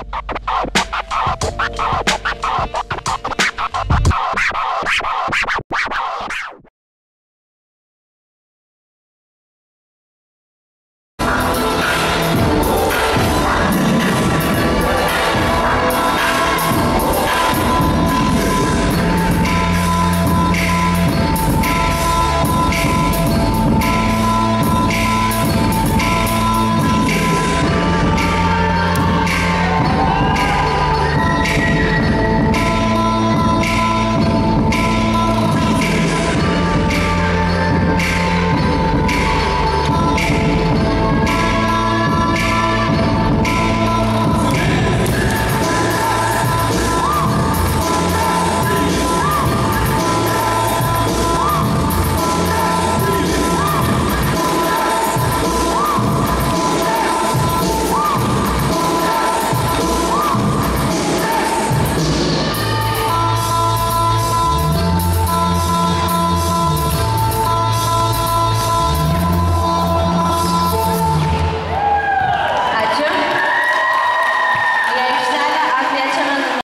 you